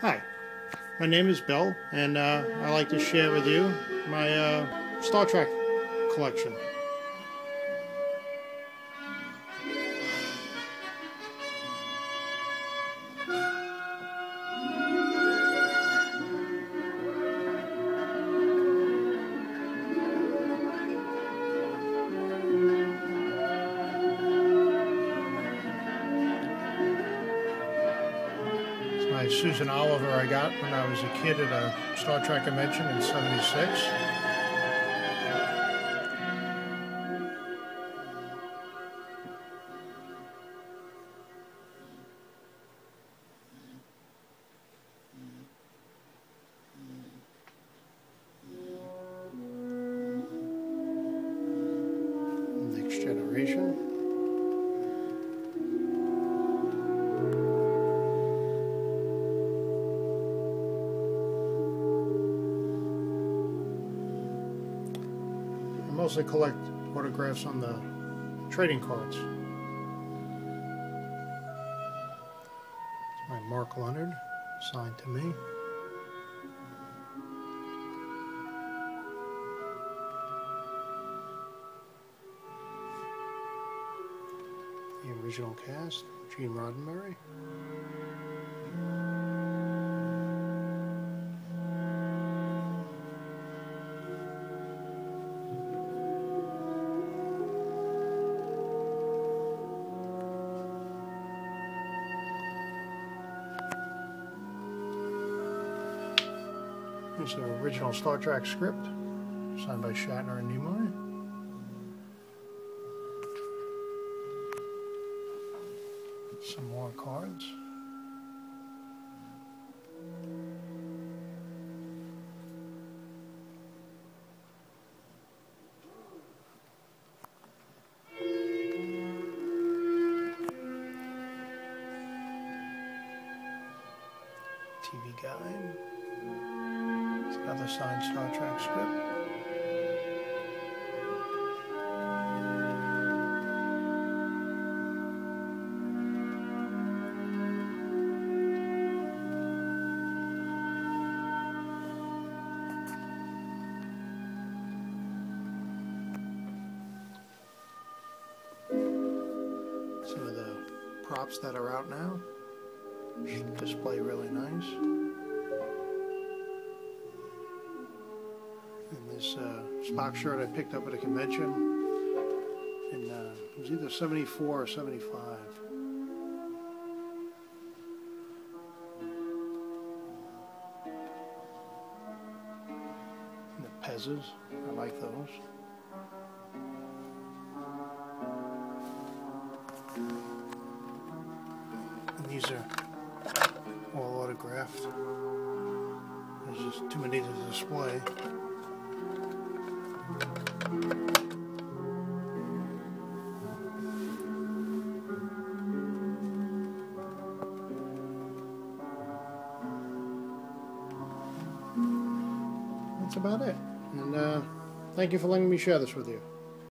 Hi, my name is Bill, and uh, I like to share with you my uh, Star Trek collection. Susan Oliver I got when I was a kid at a Star Trek convention in 76. Next Generation. Mostly collect autographs on the trading cards. It's my Mark Lenard, signed to me. The original cast, Gene Roddenberry. Here's the original Star Trek script, signed by Shatner and Nimoy. Some more cards. TV guide. Another signed Star Trek script. Some of the props that are out now display really nice. This uh, Spock shirt I picked up at a convention in uh, it was either 74 or 75. And the Pezzas, I like those. And these are all autographed. There's just too many to display. That's about it. And uh, thank you for letting me share this with you.